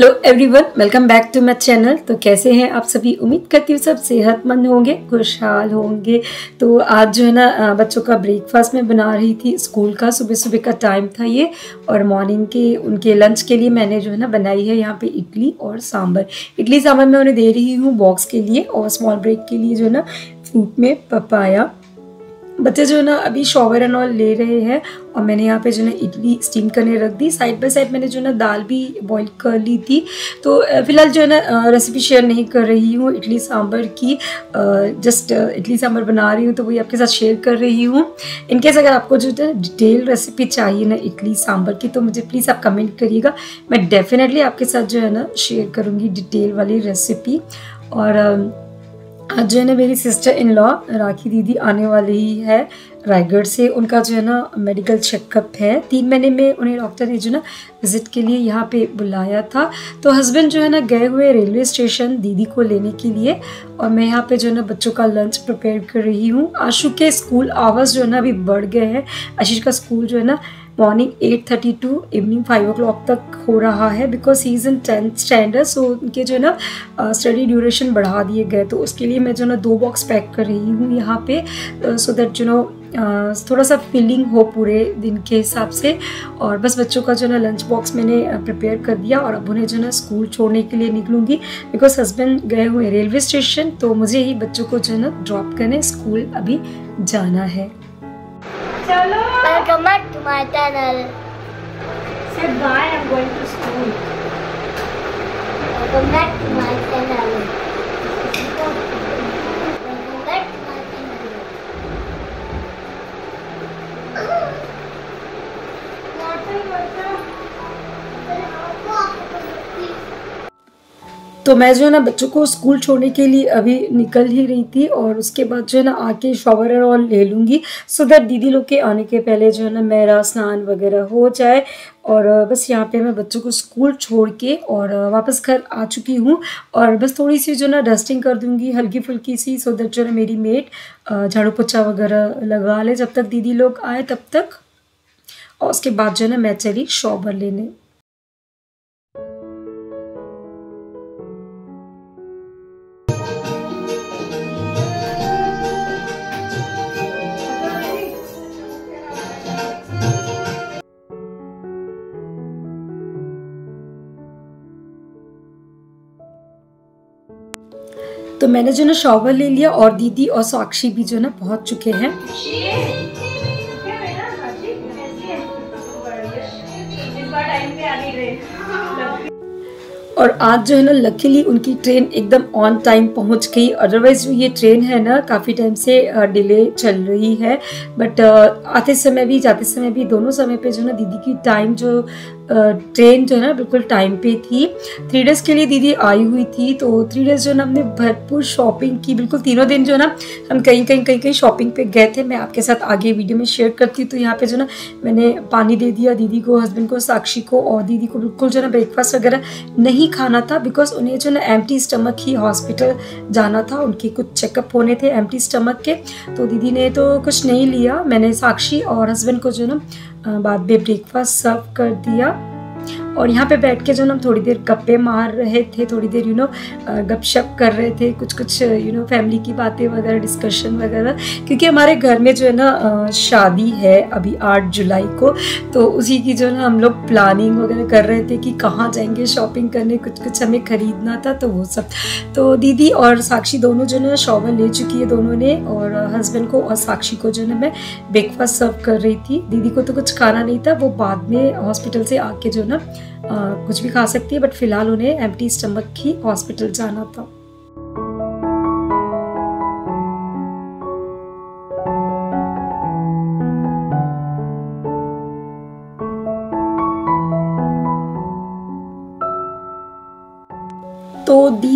Hello everyone welcome back to my channel तो कैसे हैं आप सभी? उम्मीद करती हूँ सब सेहतमंद होंगे, खुशहाल होंगे। तो आज जो है ना बच्चों का ब्रेकफास्ट में बना रही थी। स्कूल का सुबह सुबह का टाइम था ये। और मॉर्निंग के, उनके लंच के लिए मैंने जो है ना बनाई है यहाँ पे इडली और सांभर। इडली, सांभर मैं उन्हें दे रही हूँ बॉक्स के लिए और स्मॉल ब्रेक के लिए जो है ना फ्रूट में पपाया बच्चे जो है ना अभी शॉवर एंड ऑल ले रहे हैं और मैंने यहाँ पे जो है इडली स्टीम करने रख दी। साइड बाय साइड मैंने जो है ना दाल भी बॉईल कर ली थी। तो फ़िलहाल जो है ना रेसिपी शेयर नहीं कर रही हूँ इडली सांभर की। जस्ट इडली सांभर बना रही हूँ तो वही आपके साथ शेयर कर रही हूँ। इनकेस अगर आपको जो है डिटेल रेसिपी चाहिए ना इडली सांभर की तो मुझे प्लीज़ आप कमेंट करिएगा। मैं डेफिनेटली आपके साथ जो है ना शेयर करूँगी डिटेल वाली रेसिपी और आज जो है ना मेरी सिस्टर इन लॉ राखी दीदी आने वाली ही रायगढ़ से। उनका जो है ना मेडिकल चेकअप है। तीन महीने में उन्हें डॉक्टर ने जो ना विज़िट के लिए यहाँ पे बुलाया था। तो हस्बैंड जो है ना गए हुए रेलवे स्टेशन दीदी को लेने के लिए और मैं यहाँ पे जो है ना बच्चों का लंच प्रिपेयर कर रही हूँ। आशु के स्कूल आवर्स जो है ना अभी बढ़ गए हैं। आशीष का स्कूल जो है ना morning eight thirty to evening five o'clock तक हो रहा है because he is in tenth standard so उनके जो है ना स्टडी ड्यूरेशन बढ़ा दिए गए। तो उसके लिए मैं जो है ना दो बॉक्स पैक कर रही हूँ यहाँ पे सो दैट यू नो थोड़ा सा फिलिंग हो पूरे दिन के हिसाब से। और बस बच्चों का जो है ना लंच बॉक्स मैंने प्रिपेयर कर दिया और अब उन्हें जो है ना स्कूल छोड़ने के लिए निकलूँगी। बिकॉज़ हस्बैंड गए हुए रेलवे स्टेशन तो मुझे ही बच्चों को जो है ना ड्रॉप करने स्कूल अभी जाना है। back to my channel. Said bye, I'm going to school. Welcome back to my channel. तो मैं जो है ना बच्चों को स्कूल छोड़ने के लिए अभी निकल ही रही थी और उसके बाद जो है ना आके शॉवर और ले लूँगी सो दैट दीदी लोग के आने के पहले जो है ना मेरा स्नान वगैरह हो जाए। और बस यहाँ पे मैं बच्चों को स्कूल छोड़ के और वापस घर आ चुकी हूँ। और बस थोड़ी सी जो ना डस्टिंग कर दूँगी हल्की फुल्की सी सो दैट जो है मेरी मेट झाड़ू पोछा वगैरह लगा ले जब तक दीदी लोग आए तब तक। और उसके बाद जो है ना मैं चली शॉवर लेने। तो मैंने जो ना शॉवर ले लिया और दीदी और साक्षी भी जो ना पहुँच चुके हैं। और आज जो है ना लकीली उनकी ट्रेन एकदम ऑन टाइम पहुँच गई। अदरवाइज़ जो ये ट्रेन है ना, काफ़ी टाइम से डिले चल रही है। बट आते समय भी, जाते समय भी, दोनों समय पे जो ना दीदी की टाइम जो ट्रेन जो है ना बिल्कुल टाइम पे थी। थ्री डेज़ के लिए दीदी आई हुई थी तो थ्री डेज़ जो है ना हमने भरपूर शॉपिंग की। बिल्कुल तीनों दिन जो है ना हम कहीं कहीं कहीं कहीं शॉपिंग पे गए थे। मैं आपके साथ आगे वीडियो में शेयर करती हूँ। तो यहाँ पे जो ना मैंने पानी दे दिया दीदी को हस्बैंड को, साक्षी को, और दीदी को बिल्कुल जो ना ब्रेकफास्ट वगैरह नहीं खाना था बिकॉज़ उन्हें जो ना एम्प्टी स्टमक ही हॉस्पिटल जाना था। उनके कुछ चेकअप होने थे एम्प्टी स्टमक के। तो दीदी ने तो कुछ नहीं लिया। मैंने साक्षी और हस्बैंड को जो ना बाद में ब्रेकफास्ट सर्व कर दिया। और यहाँ पे बैठ के जो हम थोड़ी देर गप्पे मार रहे थे, थोड़ी देर यू नो गपशप कर रहे थे कुछ कुछ यू नो फैमिली की बातें वगैरह डिस्कशन वगैरह, क्योंकि हमारे घर में जो है ना शादी है अभी आठ जुलाई को तो उसी की जो है ना, हम लोग प्लानिंग वगैरह कर रहे थे कि कहाँ जाएँगे शॉपिंग करने कुछ कुछ हमें खरीदना था तो वो सब। तो दीदी और साक्षी दोनों जो ना शॉवर ले चुकी है दोनों ने और हस्बैंड को और साक्षी को जो ना, मैं ब्रेकफास्ट सर्व कर रही थी। दीदी को तो कुछ खाना नहीं था, वो बाद में हॉस्पिटल से आके जो ना कुछ भी खा सकती है बट फ़िलहाल उन्हें एम्प्टी स्टमक ही हॉस्पिटल जाना था।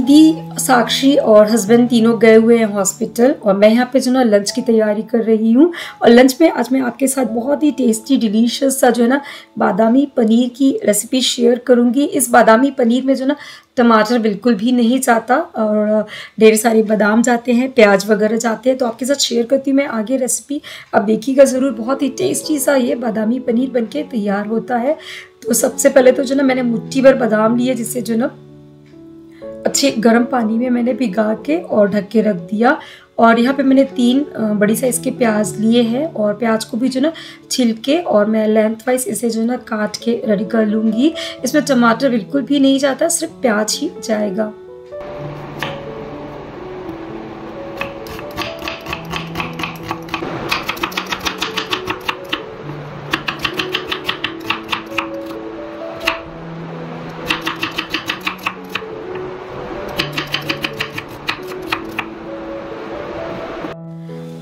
दीदी साक्षी और हस्बैंड तीनों गए हुए हैं हॉस्पिटल और मैं यहाँ पे जो ना लंच की तैयारी कर रही हूँ। और लंच में आज मैं आपके साथ बहुत ही टेस्टी डिलीशियस सा जो है ना बादामी पनीर की रेसिपी शेयर करूँगी। इस बादामी पनीर में जो ना टमाटर बिल्कुल भी नहीं जाता और ढेर सारे बादाम जाते हैं, प्याज वगैरह जाते हैं। तो आपके साथ शेयर करती हूँ मैं आगे रेसिपी अब देखिएगा ज़रूर बहुत ही टेस्टी सा ये बादामी पनीर बनके तैयार होता है। तो सबसे पहले तो जो ना मैंने मुट्ठी भर बादाम लिए जिससे जो ना अच्छे गर्म पानी में मैंने भिगा के और ढक के रख दिया। और यहाँ पे मैंने तीन बड़ी साइज़ के प्याज लिए हैं और प्याज को भी जो ना छिलके और मैं लेंथ वाइज इसे जो ना काट के रेडी कर लूँगी। इसमें टमाटर बिल्कुल भी नहीं जाता, सिर्फ़ प्याज ही जाएगा।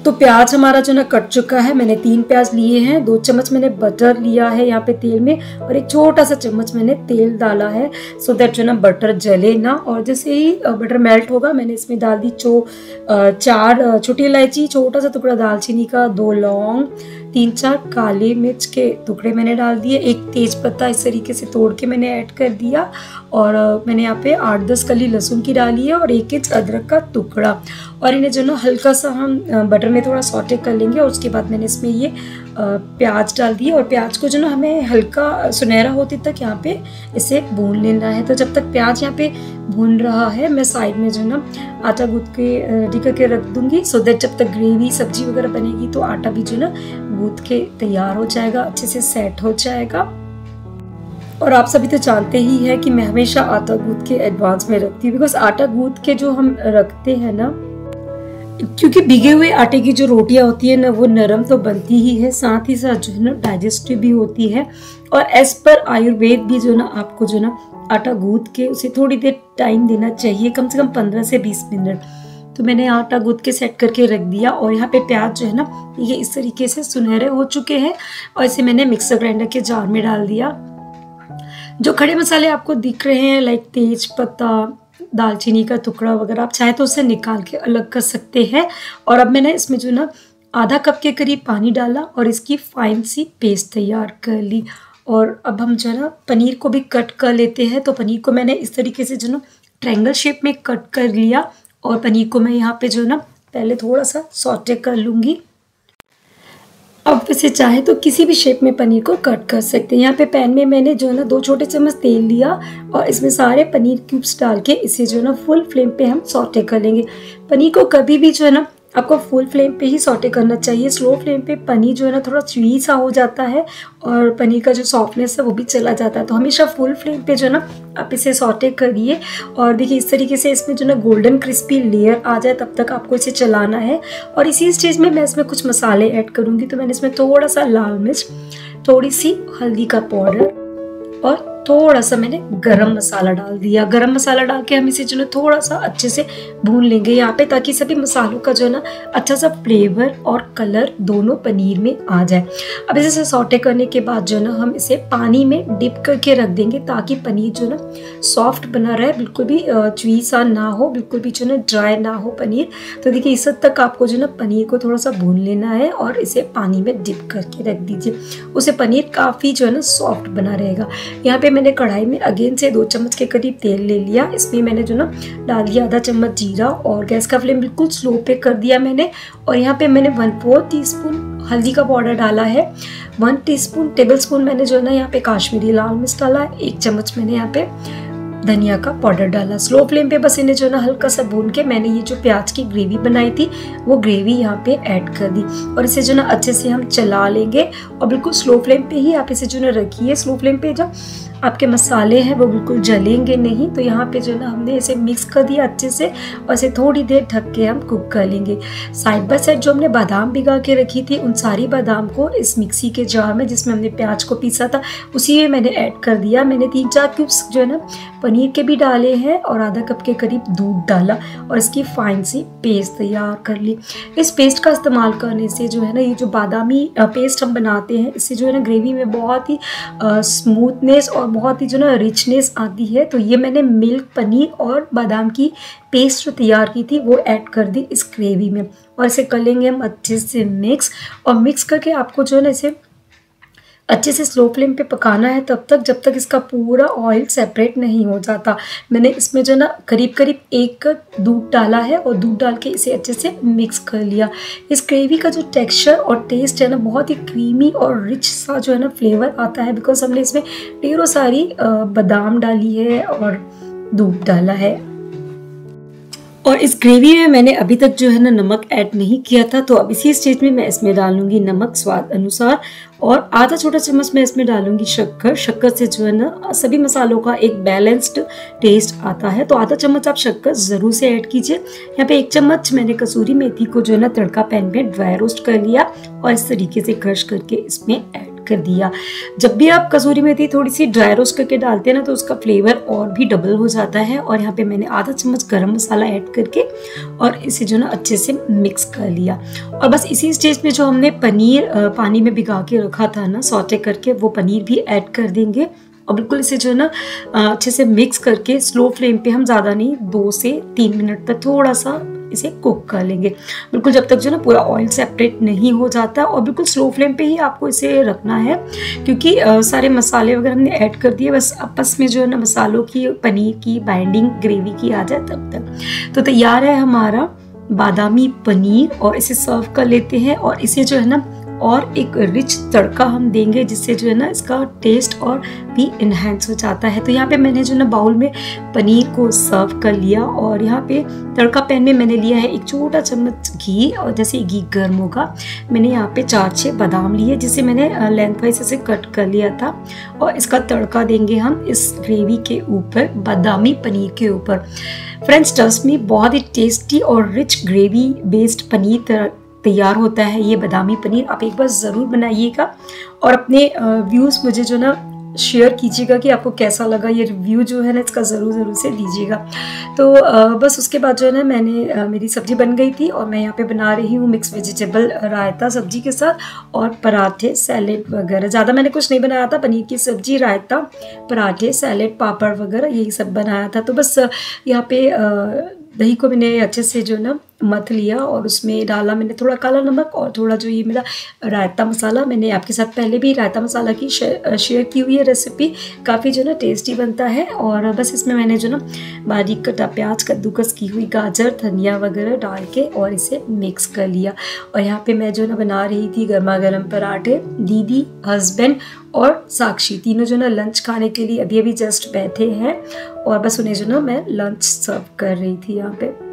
तो प्याज हमारा जो ना कट चुका है। मैंने तीन प्याज लिए हैं। दो चम्मच मैंने बटर लिया है यहाँ पे तेल में और एक छोटा सा चम्मच मैंने तेल डाला है। सो दैट जो ना बटर जले ना और जैसे ही बटर मेल्ट होगा, मैंने इसमें डाल दी चो चार छोटी इलायची, छोटा सा टुकड़ा दालचीनी का, दो लौंग, तीन चार काले मिर्च के टुकड़े मैंने डाल दिए। एक तेज पत्ता इस तरीके से तोड़ के मैंने ऐड कर दिया और मैंने यहाँ पे आठ दस कली लहसुन की डाली है और एक इंच अदरक का टुकड़ा। और इन्हें जो ना हल्का सा हम बटर में थोड़ा सॉटे कर लेंगे और उसके बाद मैंने इसमें ये प्याज डाल दिए और प्याज को जो ना हमें हल्का सुनहरा होते तक यहाँ पे इसे भून लेना है। तो जब तक प्याज यहाँ पे भून रहा है, मैं साइड में जो ना आटा गूँथ के रेडी करके रख दूँगी। सो दैट जब तक ग्रेवी सब्ज़ी वगैरह बनेगी तो आटा भी जो ना गूँथ के तैयार हो जाएगा, अच्छे से सेट हो जाएगा। और आप सभी तो जानते ही है कि मैं हमेशा आटा गूँथ के एडवांस में रखती हूँ बिकॉज़ आटा गूँथ के जो हम रखते हैं ना क्योंकि भिगे हुए आटे की जो रोटियाँ होती है ना, वो नरम तो बनती ही है, साथ ही साथ जो है ना डाइजेस्टिव भी होती है। और एज पर आयुर्वेद भी जो ना, आपको जो ना, आटा गूँथ के उसे थोड़ी देर टाइम देना चाहिए, कम से कम पंद्रह से बीस मिनट। तो मैंने आटा गूँथ के सेट करके रख दिया और यहाँ पे प्याज जो है ना, ये इस तरीके से सुनहरे हो चुके हैं और इसे मैंने मिक्सर ग्राइंडर के जार में डाल दिया। जो खड़े मसाले आपको दिख रहे हैं लाइक तेज पत्ता दालचीनी का टुकड़ा वगैरह, आप चाहे तो उसे निकाल के अलग कर सकते हैं। और अब मैंने इसमें जो ना, आधा कप के करीब पानी डाला और इसकी फाइन सी पेस्ट तैयार कर ली। और अब हम जो है ना, पनीर को भी कट कर लेते हैं। तो पनीर को मैंने इस तरीके से जो ना ट्रायंगल शेप में कट कर लिया। और पनीर को मैं यहाँ पे जो ना, पहले थोड़ा सा सॉटे कर लूँगी। अब वैसे चाहे तो किसी भी शेप में पनीर को कट कर सकते हैं। यहाँ पे पैन में मैंने जो है ना दो छोटे चम्मच तेल लिया और इसमें सारे पनीर क्यूब्स डाल के इसे जो है ना फुल फ्लेम पे हम सॉटे कर लेंगे। पनीर को कभी भी जो है ना आपको फुल फ्लेम पे ही सॉटे करना चाहिए। स्लो फ्लेम पे पनीर जो है ना थोड़ा चुई सा हो जाता है और पनीर का जो सॉफ्टनेस है वो भी चला जाता है। तो हमेशा फुल फ्लेम पे जो है ना आप इसे सॉटे करिए और देखिए इस तरीके से इसमें जो ना गोल्डन क्रिस्पी लेयर आ जाए तब तक आपको इसे चलाना है। और इसी स्टेज में मैं इसमें कुछ मसाले ऐड करूँगी। तो मैंने इसमें थोड़ा सा लाल मिर्च, थोड़ी सी हल्दी का पाउडर और थोड़ा सा मैंने गरम मसाला डाल दिया। गरम मसाला डाल के हम इसे जो है थोड़ा सा अच्छे से भून लेंगे यहाँ पे ताकि सभी मसालों का जो है ना अच्छा सा फ्लेवर और कलर दोनों पनीर में आ जाए। अब इसे सॉटे करने के बाद जो है ना हम इसे पानी में डिप करके रख देंगे ताकि पनीर जो है ना सॉफ्ट बना रहे, बिल्कुल भी चुई सा ना हो, बिल्कुल भी जो ना ड्राई ना हो पनीर। तो देखिए इस हद तक आपको जो है ना पनीर को थोड़ा सा भून लेना है और इसे पानी में डिप करके रख दीजिए। उसे पनीर काफ़ी जो है ना सॉफ्ट बना रहेगा। यहाँ पे मैंने कढ़ाई में अगेन से दो चम्मच के करीब तेल ले लिया। इसमें मैंने जो ना डाल दिया आधा चम्मच जीरा और गैस का फ्लेम बिल्कुल स्लो पे कर दिया मैंने। और यहाँ पे मैंने वन फोर टी हल्दी का पाउडर डाला है। वन टीस्पून टेबल स्पून मैंने जो है ना यहाँ पे काश्मीरी लाल मिर्च डाला है। एक चम्मच मैंने यहाँ पे धनिया का पाउडर डाला। स्लो फ्लेम पे बस इन्हें जो ना हल्का सा भून के मैंने ये जो प्याज की ग्रेवी बनाई थी, वो ग्रेवी यहाँ पे ऐड कर दी। और इसे जो ना अच्छे से हम चला लेंगे। और बिल्कुल स्लो फ्लेम पे ही आप इसे जो ना रखिए। स्लो फ्लेम पे जब आपके मसाले हैं, वो बिल्कुल जलेंगे नहीं। तो यहाँ पे जो ना, हमने इसे मिक्स कर दिया अच्छे से और इसे थोड़ी देर ढक के हम कुक कर लेंगे। साइड बाय साइड जो हमने बादाम भिगा के रखी थी, उन सारी बादाम को इस मिक्सी के जार में जिसमें हमने प्याज को पीसा था, उसी में मैंने ऐड कर दिया। मैंने तीन चार क्यूब्स जो है ना, पनीर के भी डाले हैं और आधा कप के करीब दूध डाला और इसकी फाइन सी पेस्ट तैयार कर ली। इस पेस्ट का इस्तेमाल करने से जो है ना, ये जो बादामी पेस्ट हम बनाते हैं, इससे जो है ना ग्रेवी में बहुत ही स्मूथनेस और बहुत ही जो ना रिचनेस आती है तो ये मैंने मिल्क पनीर और बादाम की पेस्ट जो तैयार की थी, वो ऐड कर दी इस ग्रेवी में। और इसे कर लेंगे हम अच्छे से मिक्स और मिक्स करके आपको जो है ना इसे अच्छे से स्लो फ्लेम पे पकाना है, तब तक जब तक इसका पूरा ऑयल सेपरेट नहीं हो जाता। मैंने इसमें जो ना करीब करीब एक दूध डाला है और दूध डाल के इसे अच्छे से मिक्स कर लिया। इस ग्रेवी का जो टेक्सचर और टेस्ट है ना, बहुत ही क्रीमी और रिच सा जो है ना फ्लेवर आता है बिकॉज़ हमने इसमें ढेरों सारी बादाम डाली है और दूध डाला है। और इस ग्रेवी में मैंने अभी तक जो है ना नमक ऐड नहीं किया था तो अब इसी स्टेज में मैं इसमें डालूँगी नमक स्वाद अनुसार और आधा छोटा चम्मच मैं इसमें डालूँगी शक्कर। शक्कर से जो है ना, सभी मसालों का एक बैलेंस्ड टेस्ट आता है तो आधा चम्मच आप शक्कर ज़रूर से ऐड कीजिए। यहाँ पे एक चम्मच मैंने कसूरी मेथी को जो है ना तड़का पैन में ड्राई रोस्ट कर लिया और इस तरीके से क्रश करके इसमें ऐड कर दिया। जब भी आप कसूरी मेथी थोड़ी सी ड्राई रोस्ट करके डालते हैं ना तो उसका फ्लेवर और भी डबल हो जाता है। और यहाँ पे मैंने आधा चम्मच गरम मसाला ऐड करके और इसे जो ना, अच्छे से मिक्स कर लिया। और बस इसी स्टेज में जो हमने पनीर पानी में भिगा के रखा था ना सौटे करके, वो पनीर भी ऐड कर देंगे। और बिल्कुल इसे जो है ना अच्छे से मिक्स करके स्लो फ्लेम पे हम ज़्यादा नहीं दो से तीन मिनट तक थोड़ा सा इसे कुक कर लेंगे। बिल्कुल जब तक जो ना पूरा ऑयल सेपरेट नहीं हो जाता और बिल्कुल स्लो फ्लेम पे ही आपको इसे रखना है क्योंकि आ, सारे मसाले वगैरह हमने ऐड कर दिए बस आपस में जो है ना मसालों की पनीर की बाइंडिंग ग्रेवी की आ जाए तब तक। तो तैयार है हमारा बादामी पनीर और इसे सर्व कर लेते हैं और इसे जो है ना और एक रिच तड़का हम देंगे, जिससे जो है ना इसका टेस्ट और भी इन्हेंस हो जाता है। तो यहाँ पे मैंने जो ना बाउल में पनीर को सर्व कर लिया और यहाँ पे तड़का पैन में मैंने लिया है एक छोटा चम्मच घी और जैसे घी गर्म होगा, मैंने यहाँ पे चार छः बादाम लिए, जिसे मैंने लेंथ वाइज ऐसे कट कर लिया था। और इसका तड़का देंगे हम इस ग्रेवी के ऊपर, बादामी पनीर के ऊपर। फ्रेंड्स ट्रस्ट में बहुत ही टेस्टी और रिच ग्रेवी बेस्ड पनीर तैयार होता है ये बादामी पनीर। आप एक बार ज़रूर बनाइएगा और अपने व्यूज़ मुझे जो ना शेयर कीजिएगा कि आपको कैसा लगा ये रिव्यू जो है ना, इसका ज़रूर ज़रूर से दीजिएगा तो बस उसके बाद जो है ना, मैंने मेरी सब्ज़ी बन गई थी और मैं यहाँ पे बना रही हूँ मिक्स वेजिटेबल रायता सब्ज़ी के साथ और पराठे सैलेड वगैरह। ज़्यादा मैंने कुछ नहीं बनाया था, पनीर की सब्ज़ी, रायता, पराठे सैलेड पापड़ वगैरह, यही सब बनाया था। तो बस यहाँ पे दही को मैंने अच्छे से जो ना मथ लिया और उसमें डाला मैंने थोड़ा काला नमक और थोड़ा जो ये मेरा रायता मसाला, मैंने आपके साथ पहले भी रायता मसाला की शेयर की हुई है रेसिपी काफ़ी जो ना टेस्टी बनता है और बस इसमें मैंने जो ना बारीक कटा प्याज, कद्दूकस की हुई गाजर, धनिया वगैरह डाल के और इसे मिक्स कर लिया। और यहाँ पे मैं जो ना बना रही थी गर्मा गर्म पराठे, दीदी हस्बैंड और साक्षी। तीनों जो ना लंच खाने के लिए अभी अभी जस्ट बैठे हैं और बस उन्हें जो ना मैं लंच सर्व कर रही थी यहाँ पे।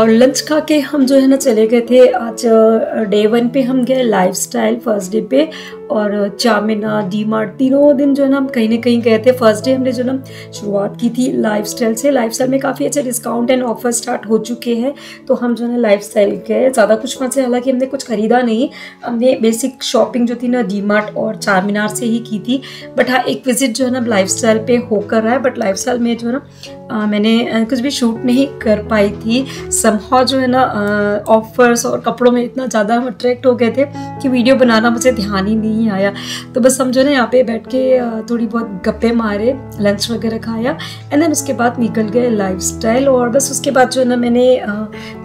और लंच खा के हम जो है ना चले गए थे। आज डे वन पे हम गए लाइफस्टाइल फ़र्स्ट डे पे। और चामिना डी मार्ट तीनों दिन जो है ना हम कहीं ना कहीं गए थे। फ़र्स्ट डे हमने जो ना शुरुआत की थी लाइफ से। लाइफ में काफ़ी अच्छे डिस्काउंट एंड ऑफ़र स्टार्ट हो चुके हैं। तो हम जो है ना लाइफ गए। ज़्यादा कुछ वहाँ से, हालाँकि हमने कुछ खरीदा नहीं। हमने बेसिक शॉपिंग जो थी ना डी मार्ट और चार मीनार से ही की थी। बट हाँ एक विज़िट जो है ना लाइफ स्टाइल पे होकर रहा है। बट लाइफ में जो है ना मैंने कुछ भी शूट नहीं कर पाई थी। समहा जो है ना ऑफर्स और कपड़ों में इतना ज़्यादा हम अट्रैक्ट हो गए थे कि वीडियो बनाना मुझे ध्यान ही नहीं आया। तो बस जो ना यहाँ पे बैठ के थोड़ी बहुत गप्पे मारे लंच वगैरह खाया एंड देन उसके बाद निकल गए लाइफ स्टाइल और बस उसके बाद जो है ना मैंने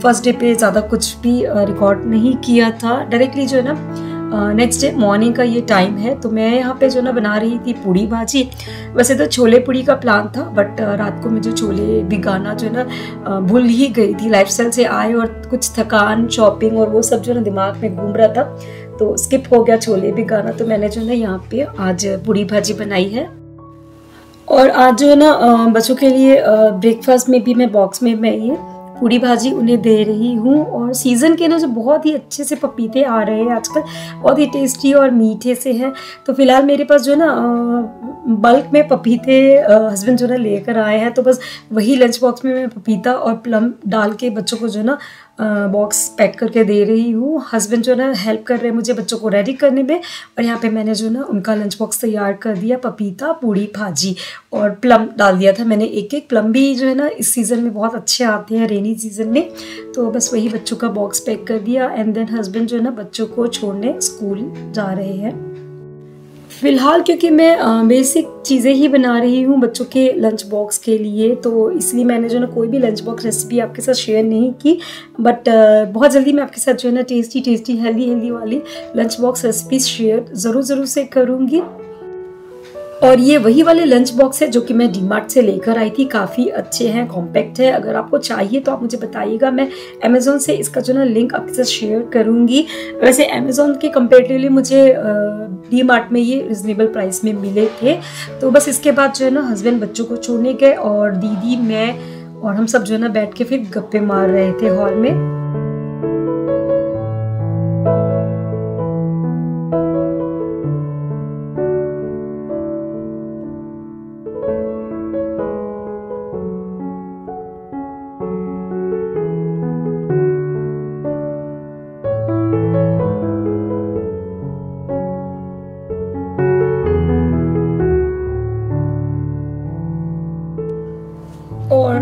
फ़र्स्ट डे पे ज़्यादा कुछ भी रिकॉर्ड नहीं किया था। डायरेक्टली जो है ना नेक्स्ट डे मॉर्निंग का ये टाइम है तो मैं यहाँ पे जो ना बना रही थी पूड़ी भाजी। वैसे तो छोले पूड़ी का प्लान था बट रात को मुझे छोले भिगाना जो है ना भूल ही गई थी। लाइफ से आए और कुछ थकान शॉपिंग और वो सब जो ना दिमाग में घूम रहा था। तो स्किप हो गया छोले भी गाना तो मैंने जो ना यहाँ पे आज पूड़ी भाजी बनाई है। और आज जो है ना बच्चों के लिए ब्रेकफास्ट में भी मैं बॉक्स में मैं ये पूड़ी भाजी उन्हें दे रही हूँ और सीज़न के ना जो बहुत ही अच्छे से पपीते आ रहे हैं आजकल, बहुत ही टेस्टी और मीठे से हैं। तो फ़िलहाल मेरे पास जो है ना बल्क में पपीते हस्बैंड जो है ना लेकर आए हैं तो बस वही लंच बॉक्स में मैं पपीता और प्लम डाल के बच्चों को जो है ना बॉक्स पैक करके दे रही हूँ। हस्बैंड जो है ना हेल्प कर रहे हैं मुझे बच्चों को रेडी करने में। और यहाँ पे मैंने जो ना, उनका लंच बॉक्स तैयार कर दिया, पपीता, पूड़ी, भाजी और प्लम डाल दिया था मैंने एक एक प्लम भी जो है ना, इस सीज़न में बहुत अच्छे आते हैं रेनी सीज़न में। तो बस वही बच्चों का बॉक्स पैक कर दिया। एंड देन हस्बैंड जो है ना, बच्चों को छोड़ने स्कूल जा रहे हैं। फ़िलहाल क्योंकि मैं बेसिक चीज़ें ही बना रही हूँ बच्चों के लंच बॉक्स के लिए तो इसलिए मैंने जो है ना कोई भी लंच बॉक्स रेसिपी आपके साथ शेयर नहीं की बट बहुत जल्दी मैं आपके साथ जो है ना टेस्टी टेस्टी हेल्दी हेल्दी वाली लंच बॉक्स रेसिपी शेयर ज़रूर ज़रूर से करूँगी। और ये वही वाले लंच बॉक्स है जो कि मैं डीमार्ट से लेकर आई थी। काफ़ी अच्छे हैं कॉम्पैक्ट है। अगर आपको चाहिए तो आप मुझे बताइएगा। मैं अमेज़ोन से इसका जो ना लिंक आपके साथ शेयर करूँगी। वैसे अमेज़ोन के कंपेरेटिवली मुझे डी मार्ट में ये रिजनेबल प्राइस में मिले थे। तो बस इसके बाद जो है ना हस्बैंड बच्चों को छोड़ने गए और दीदी, मैं और हम सब जो है ना बैठ के फिर गप्पे मार रहे थे हॉल में।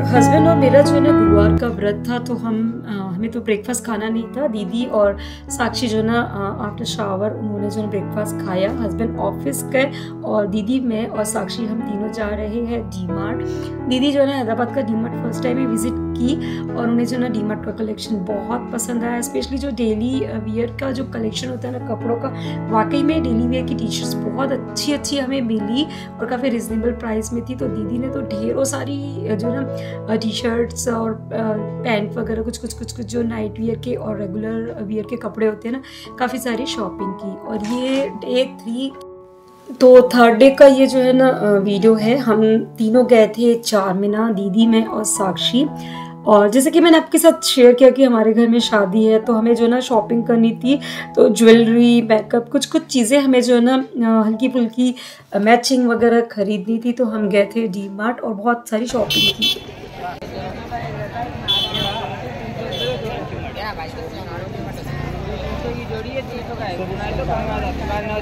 हस्बैंड और मेरा जो है ना गुरुवार का व्रत था तो हम आ, हमें तो ब्रेकफास्ट खाना नहीं था। दीदी और साक्षी जो ना आफ्टर शावर उन्होंने जो ब्रेकफास्ट खाया। हस्बैंड ऑफ़िस गए और दीदी मैं और साक्षी हम तीनों जा रहे हैं डी मार्ट दीदी जो है ना हैदराबाद का डी मार्ट फ़र्स्ट टाइम ही विज़िट की और उन्हें जो ना डी मार्ट का कलेक्शन बहुत पसंद आया। स्पेशली जो डेली वियर का जो कलेक्शन होता है ना कपड़ों का वाकई में डेली वियर की टी शर्ट्स बहुत अच्छी अच्छी हमें मिली और काफ़ी रिजनेबल प्राइस में थी। तो दीदी ने तो ढेरों सारी जो ना टी शर्ट्स और पैंट वगैरह कुछ कुछ कुछ कुछ जो नाइट वियर के और रेगुलर वियर के कपड़े होते हैं ना, काफ़ी सारी शॉपिंग की। और ये डे थ्री तो थर्ड डे का ये जो है ना वीडियो है, हम तीनों गए थे चार मीना दीदी में और साक्षी। और जैसे कि मैंने आपके साथ शेयर किया कि हमारे घर में शादी है तो हमें जो है ना शॉपिंग करनी थी तो ज्वेलरी मेकअप कुछ कुछ चीज़ें हमें जो है ना हल्की फुल्की मैचिंग वगैरह खरीदनी थी तो हम गए थे डी मार्ट और बहुत सारी शॉपिंग की।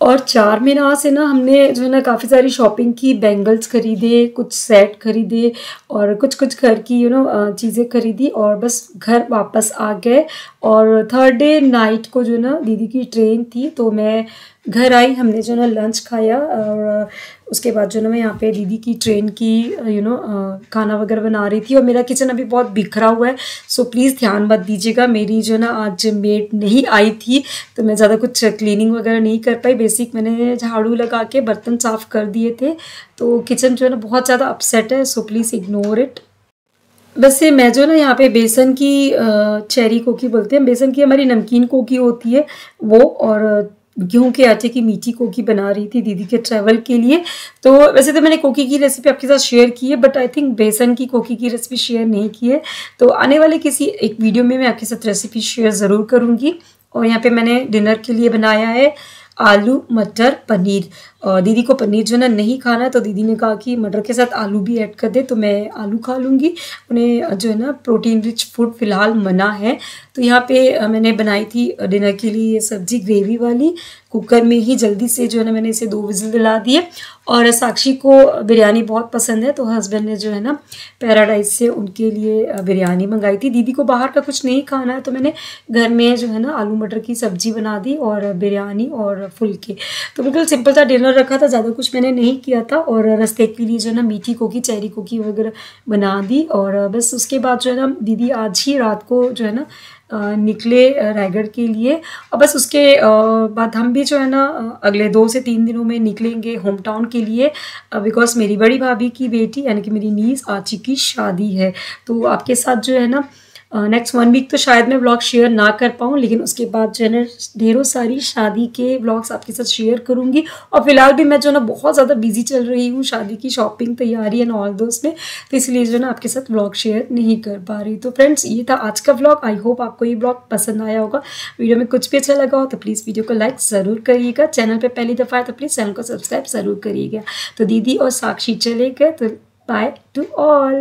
और चार मीनार से ना हमने जो है ना काफ़ी सारी शॉपिंग की बैंगल्स खरीदे, कुछ सेट खरीदे और कुछ कुछ घर की यू नो चीज़ें खरीदी और बस घर वापस आ गए। और थर्ड डे नाइट को जो ना दीदी की ट्रेन थी तो मैं घर आई, हमने जो ना लंच खाया और उसके बाद जो ना मैं यहाँ पे दीदी की ट्रेन की यू नो खाना वगैरह बना रही थी और मेरा किचन अभी बहुत बिखरा हुआ है। सो प्लीज़ ध्यान मत दीजिएगा, मेरी जो ना आज मेड नहीं आई थी तो मैं ज़्यादा कुछ क्लीनिंग वगैरह नहीं कर पाई। बेसिक मैंने झाड़ू लगा के बर्तन साफ़ कर दिए थे तो किचन जो है ना बहुत ज़्यादा अपसेट है सो प्लीज़ इग्नोर इट वैसे मैं जो ना यहाँ पे बेसन की चेरी कोकी बोलते हैं, बेसन की हमारी नमकीन कोकी होती है, वो और गेहूँ के आटे की मीठी कोकी बना रही थी दीदी के ट्रैवल के लिए। तो वैसे तो मैंने कोकी की रेसिपी आपके साथ शेयर की है बट आई थिंक बेसन की कोकी की रेसिपी शेयर नहीं की है। तो आने वाले किसी एक वीडियो में मैं आपके साथ रेसिपी शेयर ज़रूर करूँगी। और यहाँ पर मैंने डिनर के लिए बनाया है आलू, मटर, पनीर। दीदी को पनीर जो ना नहीं खाना तो दीदी ने कहा कि मटर के साथ आलू भी ऐड कर दे तो मैं आलू खा लूँगी। उन्हें जो है ना प्रोटीन रिच फ़ूड फ़िलहाल मना है। तो यहाँ पे मैंने बनाई थी डिनर के लिए ये सब्ज़ी ग्रेवी वाली। कुकर में ही जल्दी से जो है ना मैंने इसे दो विजिल दिला दिए। और साक्षी को बिरयानी बहुत पसंद है तो हस्बैंड ने जो है ना पैराडाइज से उनके लिए बिरयानी मंगाई थी। दीदी को बाहर का कुछ नहीं खाना है तो मैंने घर में जो है ना आलू मटर की सब्ज़ी बना दी और बिरयानी और फुलके। तो बिल्कुल सिंपल सा डिनर रखा था, ज़्यादा कुछ मैंने नहीं किया था और रस्ते के लिए जो है ना मीठी कोकी, चेरी कोकी वगैरह बना दी और बस उसके बाद जो है ना दीदी आज ही रात को जो है ना निकले रायगढ़ के लिए और बस उसके बाद हम भी जो है ना अगले दो से तीन दिनों में निकलेंगे होम टाउन के लिए बिकॉज़ मेरी बड़ी भाभी की बेटी, यानी कि मेरी नीस आची की शादी है। तो आपके साथ जो है ना नेक्स्ट वन वीक तो शायद मैं ब्लॉग शेयर ना कर पाऊँ, लेकिन उसके बाद जो है ना, ढेरों सारी शादी के ब्लॉग्स आपके साथ शेयर करूँगी। और फ़िलहाल भी मैं जो ना, बहुत ज़्यादा बिज़ी चल रही हूँ, शादी की शॉपिंग तैयारी एंड ऑल दोस्त में तो इसलिए जो ना, आपके साथ ब्लॉग शेयर नहीं कर पा रही। तो फ्रेंड्स ये था आज का ब्लॉग आई होप आपको ये ब्लॉग पसंद आया होगा। वीडियो में कुछ भी अच्छा लगा हो तो प्लीज़ वीडियो को लाइक ज़रूर करिएगा। चैनल पर पहली दफ़ा है तो प्लीज़ चैनल को सब्सक्राइब ज़रूर करिएगा। तो दीदी और साक्षी चले गए तो बाय टू ऑल